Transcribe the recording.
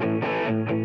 Música